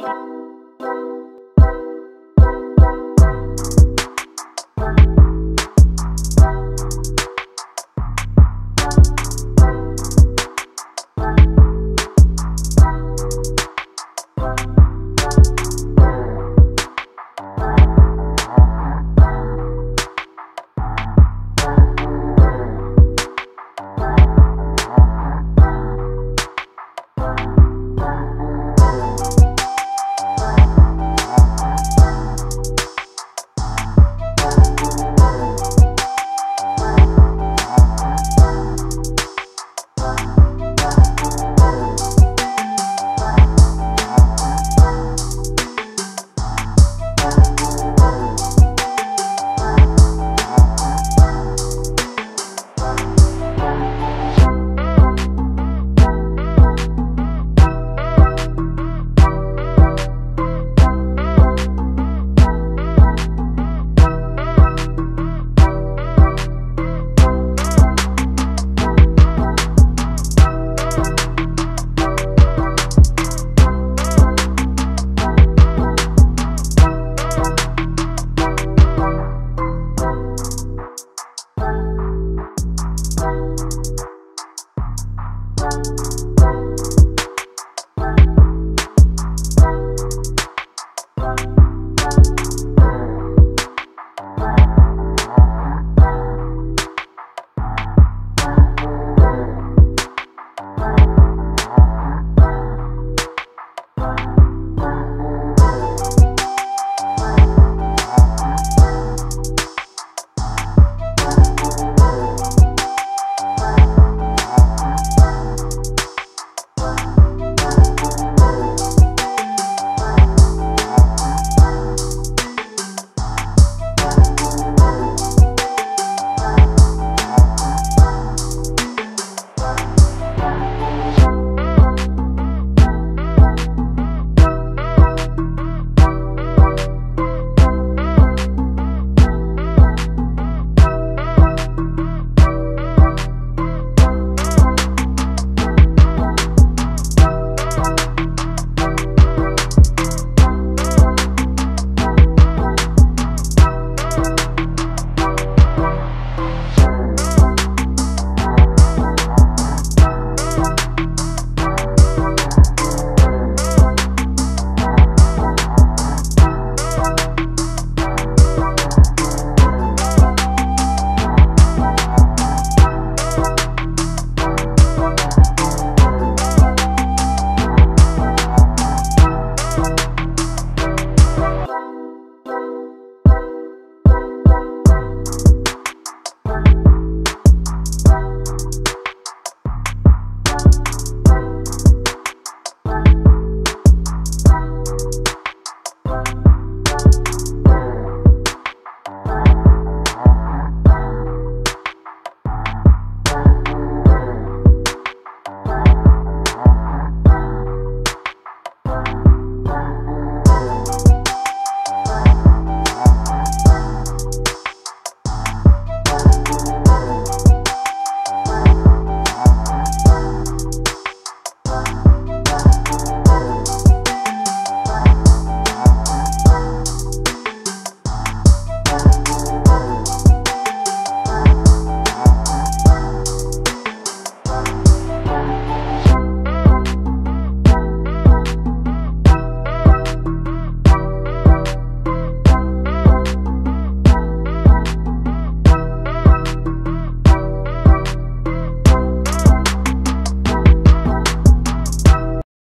you